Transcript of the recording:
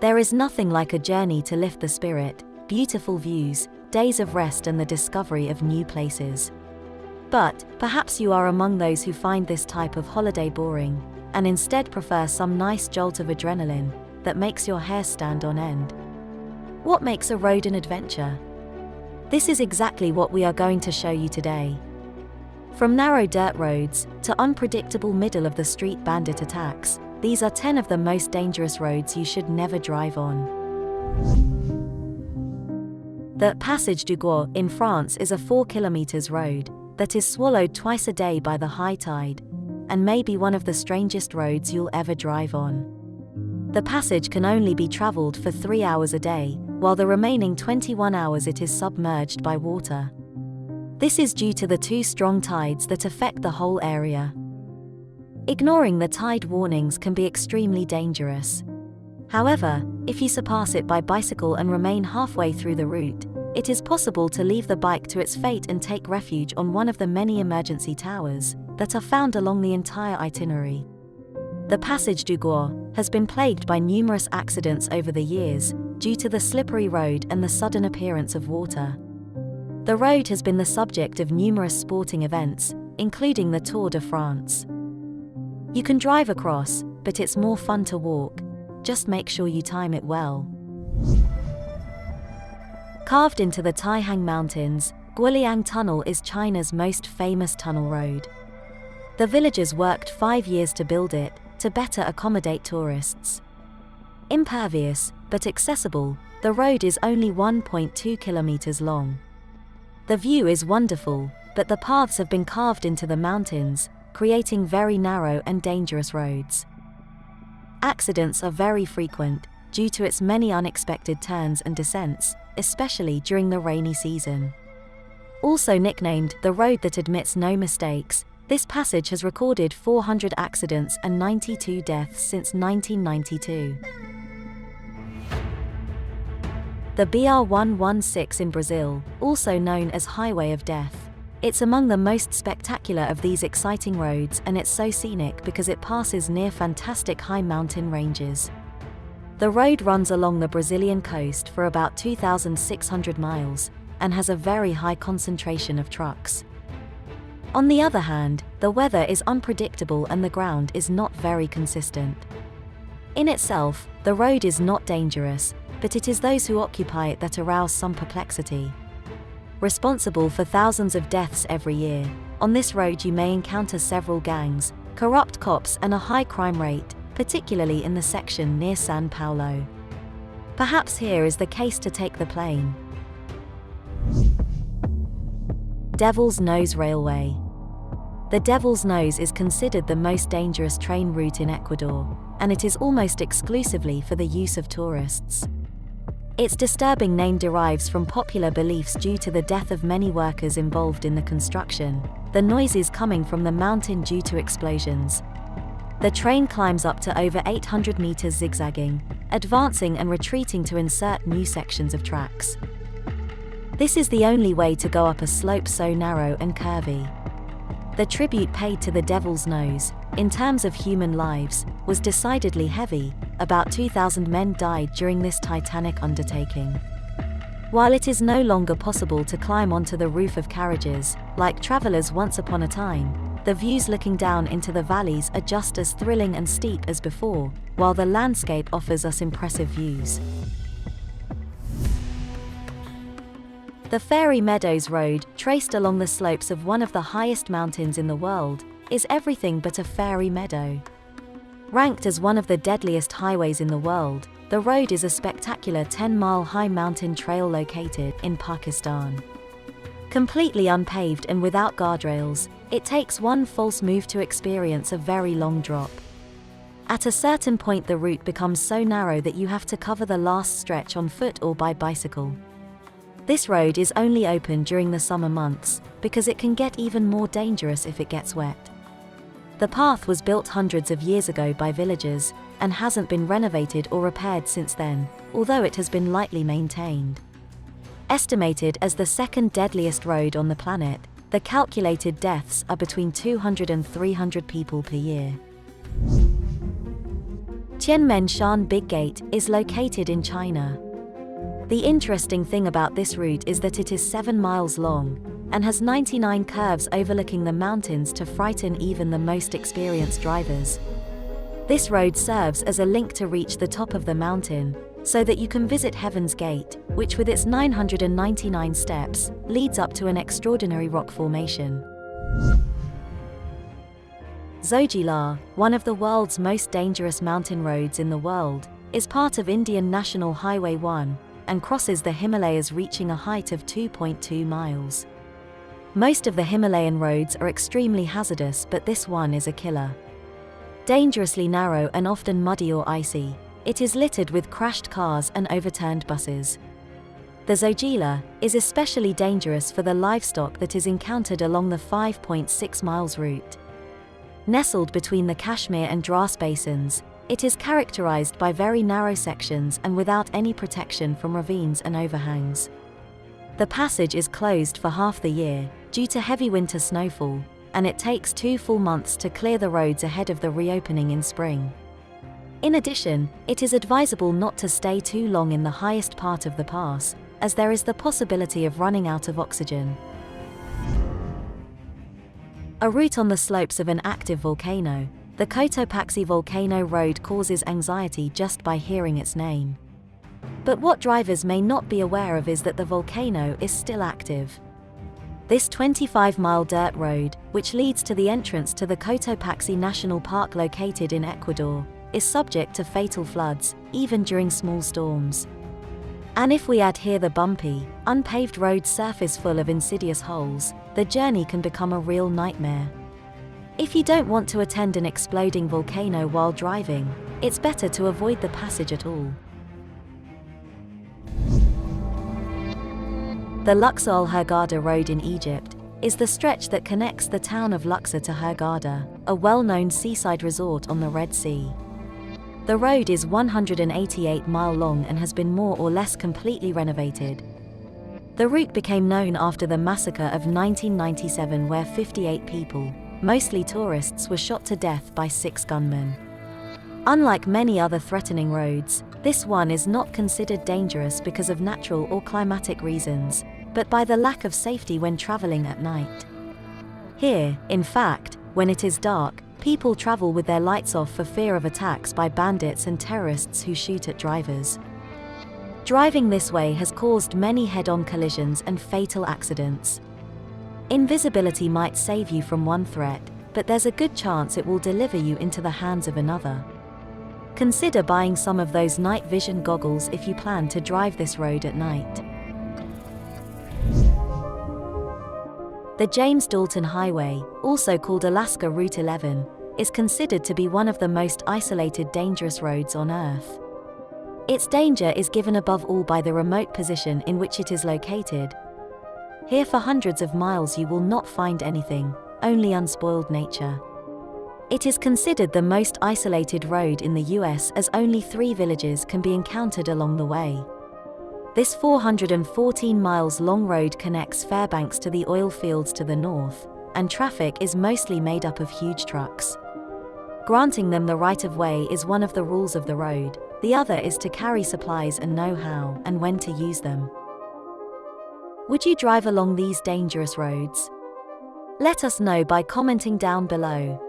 There is nothing like a journey to lift the spirit, beautiful views, days of rest, and the discovery of new places. But, perhaps you are among those who find this type of holiday boring, and instead prefer some nice jolt of adrenaline that makes your hair stand on end. What makes a road an adventure? This is exactly what we are going to show you today. From narrow dirt roads to unpredictable middle of the street bandit attacks, these are 10 of the most dangerous roads you should never drive on. The Passage du Gois in France is a 4 kilometers road that is swallowed twice a day by the high tide and may be one of the strangest roads you'll ever drive on. The passage can only be traveled for 3 hours a day, while the remaining 21 hours it is submerged by water. This is due to the two strong tides that affect the whole area. Ignoring the tide warnings can be extremely dangerous. However, if you surpass it by bicycle and remain halfway through the route, it is possible to leave the bike to its fate and take refuge on one of the many emergency towers that are found along the entire itinerary. The Passage du Gois has been plagued by numerous accidents over the years due to the slippery road and the sudden appearance of water. The road has been the subject of numerous sporting events, including the Tour de France. You can drive across, but it's more fun to walk. Just make sure you time it well. Carved into the Taihang Mountains, Guoliang Tunnel is China's most famous tunnel road. The villagers worked five years to build it, to better accommodate tourists. Impervious, but accessible, the road is only 1.2 kilometers long. The view is wonderful, but the paths have been carved into the mountains, creating very narrow and dangerous roads. Accidents are very frequent, due to its many unexpected turns and descents, especially during the rainy season. Also nicknamed the road that admits no mistakes, this passage has recorded 400 accidents and 92 deaths since 1992. The BR-116 in Brazil, also known as Highway of Death. It's among the most spectacular of these exciting roads and it's so scenic because it passes near fantastic high mountain ranges. The road runs along the Brazilian coast for about 2,600 miles and has a very high concentration of trucks. On the other hand, the weather is unpredictable and the ground is not very consistent. In itself, the road is not dangerous, but it is those who occupy it that arouse some perplexity. Responsible for thousands of deaths every year, on this road you may encounter several gangs, corrupt cops, and a high crime rate, particularly in the section near San Paulo. Perhaps here is the case to take the plane. Devil's Nose Railway The Devil's Nose is considered the most dangerous train route in Ecuador, and it is almost exclusively for the use of tourists. Its disturbing name derives from popular beliefs due to the death of many workers involved in the construction, the noises coming from the mountain due to explosions. The train climbs up to over 800 meters zigzagging, advancing and retreating to insert new sections of tracks. This is the only way to go up a slope so narrow and curvy. The tribute paid to the Devil's Nose, in terms of human lives, was decidedly heavy, about 2,000 men died during this titanic undertaking. While it is no longer possible to climb onto the roof of carriages, like travelers once upon a time, the views looking down into the valleys are just as thrilling and steep as before, while the landscape offers us impressive views. The Fairy Meadows Road, traced along the slopes of one of the highest mountains in the world, is everything but a fairy meadow. Ranked as one of the deadliest highways in the world, the road is a spectacular 10 mile high mountain trail located in Pakistan. Completely unpaved and without guardrails, it takes one false move to experience a very long drop. At a certain point, the route becomes so narrow that you have to cover the last stretch on foot or by bicycle. This road is only open during the summer months, because it can get even more dangerous if it gets wet. The path was built hundreds of years ago by villagers and hasn't been renovated or repaired since then, although it has been lightly maintained. Estimated as the second deadliest road on the planet, the calculated deaths are between 200 and 300 people per year. Tianmenshan Big Gate is located in China. The interesting thing about this route is that it is 7 miles long and has 99 curves overlooking the mountains to frighten even the most experienced drivers. This road serves as a link to reach the top of the mountain, so that you can visit Heaven's Gate, which with its 999 steps, leads up to an extraordinary rock formation. Zojila, one of the world's most dangerous mountain roads in the world, is part of Indian National Highway 1 and crosses the Himalayas reaching a height of 2.2 miles. Most of the Himalayan roads are extremely hazardous but this one is a killer. Dangerously narrow and often muddy or icy, it is littered with crashed cars and overturned buses. The Zojila is especially dangerous for the livestock that is encountered along the 5.6 miles route. Nestled between the Kashmir and Dras basins, it is characterized by very narrow sections and without any protection from ravines and overhangs. The passage is closed for half the year due to heavy winter snowfall, and it takes two full months to clear the roads ahead of the reopening in spring. In addition, it is advisable not to stay too long in the highest part of the pass, as there is the possibility of running out of oxygen. A route on the slopes of an active volcano, the Cotopaxi Volcano Road causes anxiety just by hearing its name. But what drivers may not be aware of is that the volcano is still active. This 25 mile dirt road, which leads to the entrance to the Cotopaxi National Park located in Ecuador, is subject to fatal floods, even during small storms. And if we add here the bumpy, unpaved road surface full of insidious holes, the journey can become a real nightmare. If you don't want to attend an exploding volcano while driving, it's better to avoid the passage at all. The Luxor Hurghada Road in Egypt is the stretch that connects the town of Luxor to Hurghada, a well known seaside resort on the Red Sea. The road is 188 mile long and has been more or less completely renovated. The route became known after the massacre of 1997 where 58 people, mostly tourists, were shot to death by six gunmen. Unlike many other threatening roads, this one is not considered dangerous because of natural or climatic reasons, but by the lack of safety when traveling at night. Here, in fact, when it is dark, People travel with their lights off for fear of attacks by bandits and terrorists who shoot at drivers. Driving this way has caused many head on collisions and fatal accidents. Invisibility might save you from one threat, but there's a good chance it will deliver you into the hands of another. Consider buying some of those night vision goggles if you plan to drive this road at night. The James Dalton Highway, also called Alaska Route 11, is considered to be one of the most isolated dangerous roads on Earth. Its danger is given above all by the remote position in which it is located. Here for hundreds of miles you will not find anything, only unspoiled nature. It is considered the most isolated road in the US as only three villages can be encountered along the way. This 414 miles long road connects Fairbanks to the oil fields to the north, and traffic is mostly made up of huge trucks. Granting them the right of way is one of the rules of the road, the other is to carry supplies and know how and when to use them. Would you drive along these dangerous roads? Let us know by commenting down below.